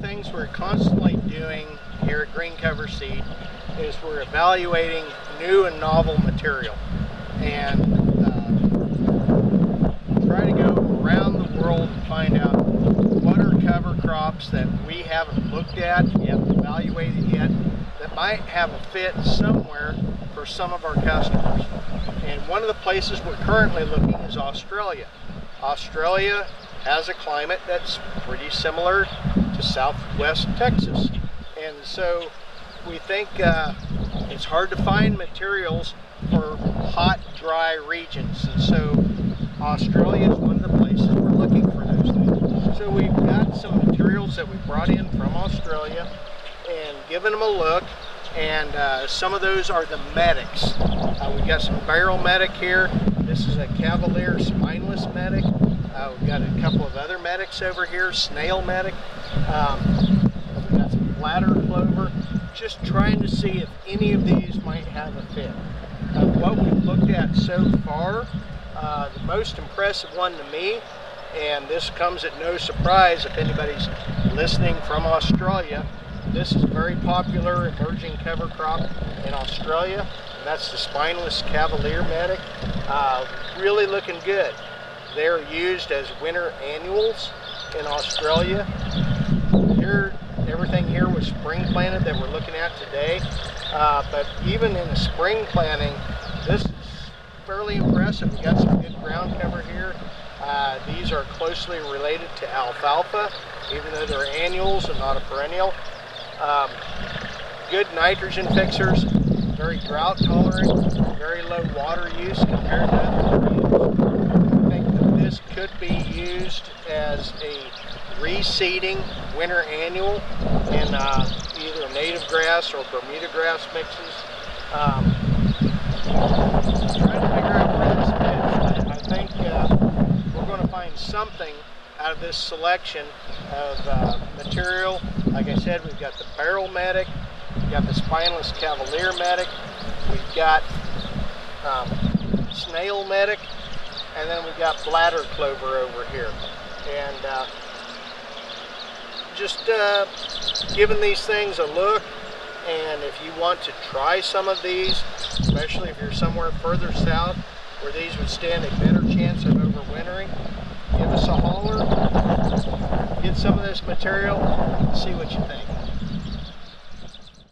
things we're constantly doing here at Green Cover Seed is we're evaluating new and novel material and uh, try to go around the world and find out what are cover crops that we haven't looked at, haven't evaluated yet, that might have a fit somewhere for some of our customers. And one of the places we're currently looking is Australia. Australia has a climate that's pretty similar to southwest Texas. And so we think uh, it's hard to find materials for hot, dry regions. And so Australia is one of the places we're looking for those things. So we've got some materials that we brought in from Australia and given them a look and uh, some of those are the medics. Uh, we've got some barrel medic here. This is a Cavalier spineless medic. Uh, we've got a couple of other medics over here, snail medic. Um, we've got some bladder clover. Just trying to see if any of these might have a fit. Uh, what we've looked at so far, uh, the most impressive one to me, and this comes at no surprise if anybody's listening from Australia, this is a very popular emerging cover crop in Australia. And that's the spineless Cavalier Medic. Uh, really looking good. They're used as winter annuals in Australia. Here, everything here was spring planted that we're looking at today. Uh, but even in the spring planting, this is fairly impressive. We got some good ground cover here. Uh, these are closely related to alfalfa, even though they're annuals and not a perennial. Um, good nitrogen fixers, very drought tolerant, very low water use compared to other I think that this could be used as a reseeding winter annual in uh, either native grass or Bermuda grass mixes. Um, trying to figure out where this. I, I think uh, we're going to find something out of this selection of uh, material. Like I said, we've got the barrel medic, we've got the spineless cavalier medic, we've got um, snail medic, and then we've got bladder clover over here. And uh, just uh, giving these things a look, and if you want to try some of these, especially if you're somewhere further south where these would stand a better chance of overwintering, give us a holler, get some of this material, see what you think.